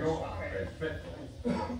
you're respectful.